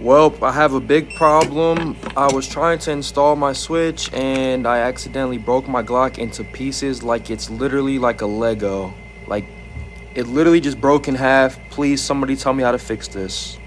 Well, I have a big problem. I was trying to install my Switch and I accidentally broke my Glock into pieces like it's literally like a Lego. Like, it literally just broke in half. Please, somebody tell me how to fix this.